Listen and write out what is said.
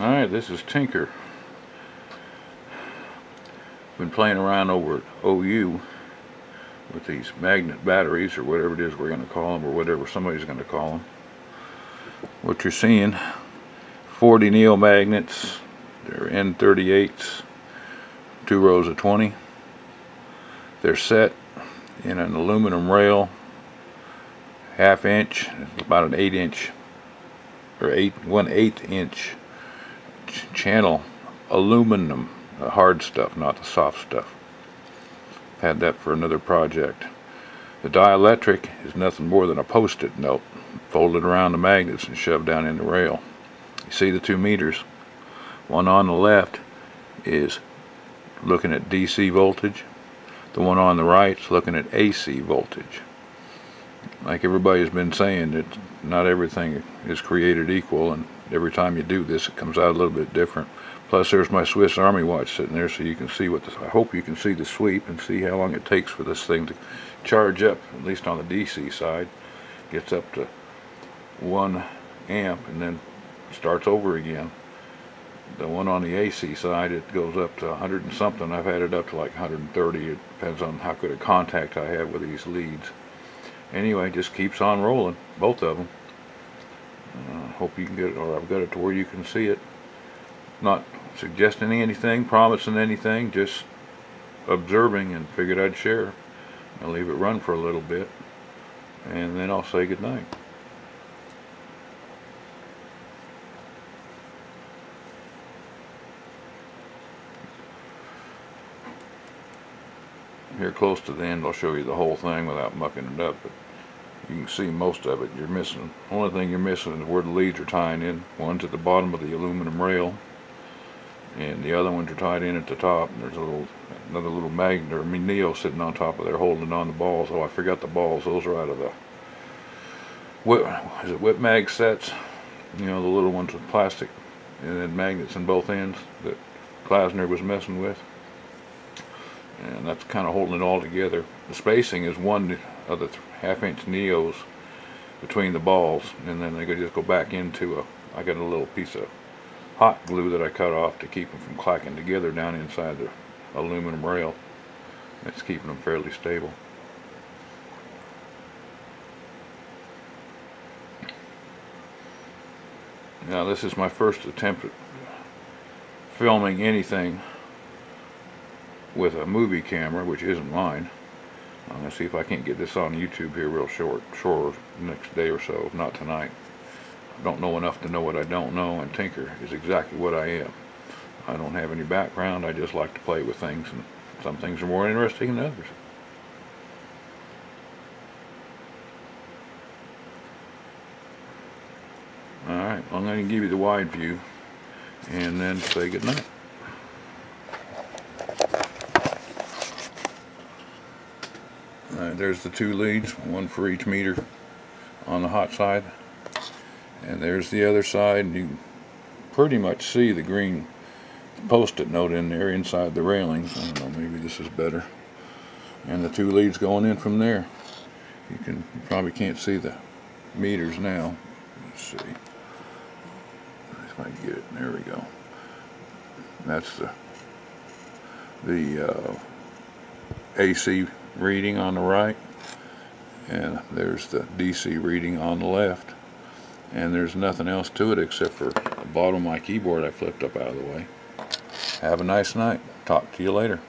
Alright, this is Tinker. Been playing around over at OU with these magnet batteries or whatever it is we're going to call them or whatever somebody's going to call them. What you're seeing, 40 neomagnets, they're N38s, two rows of 20. They're set in an aluminum rail, half inch, about an eight inch or eight one eighth inch ch channel aluminum, the hard stuff, not the soft stuff. Had that for another project. The dielectric is nothing more than a post-it note folded around the magnets and shoved down in the rail. You see the two meters. One on the left is looking at DC voltage. The one on the right is looking at AC voltage. Like everybody's been saying, that not everything is created equal, and every time you do this, it comes out a little bit different. Plus, there's my Swiss Army watch sitting there, so you can see what. This, I hope you can see the sweep and see how long it takes for this thing to charge up. At least on the DC side, gets up to one amp and then starts over again. The one on the AC side, it goes up to 100 and something. I've had it up to like 130. It depends on how good a contact I have with these leads. Anyway, just keeps on rolling, both of them. Uh, hope you can get it, or I've got it to where you can see it. Not suggesting anything, promising anything, just observing and figured I'd share. I'll leave it run for a little bit, and then I'll say goodnight. Here close to the end I'll show you the whole thing without mucking it up, but you can see most of it. You're missing, only thing you're missing is where the leads are tying in. One's at the bottom of the aluminum rail, and the other ones are tied in at the top. And there's a little, another little magnet or neo sitting on top of there holding on the balls. Oh, I forgot the balls. Those are out of the, whip, is it whip mag sets? You know, the little ones with plastic and then magnets in both ends that Klasner was messing with and that's kind of holding it all together. The spacing is one of the half inch neos between the balls and then they could just go back into a I got a little piece of hot glue that I cut off to keep them from clacking together down inside the aluminum rail. It's keeping them fairly stable. Now this is my first attempt at filming anything with a movie camera, which isn't mine. I'm going to see if I can't get this on YouTube here real short, sure, next day or so, if not tonight. I don't know enough to know what I don't know, and Tinker is exactly what I am. I don't have any background, I just like to play with things, and some things are more interesting than others. Alright, I'm going to give you the wide view, and then say goodnight. Uh, there's the two leads, one for each meter on the hot side. And there's the other side, and you pretty much see the green post-it note in there inside the railings. I don't know, maybe this is better. And the two leads going in from there. You can you probably can't see the meters now. Let's see. If I get it, there we go. That's the the uh, AC reading on the right and there's the DC reading on the left and there's nothing else to it except for the bottom of my keyboard I flipped up out of the way. Have a nice night. Talk to you later.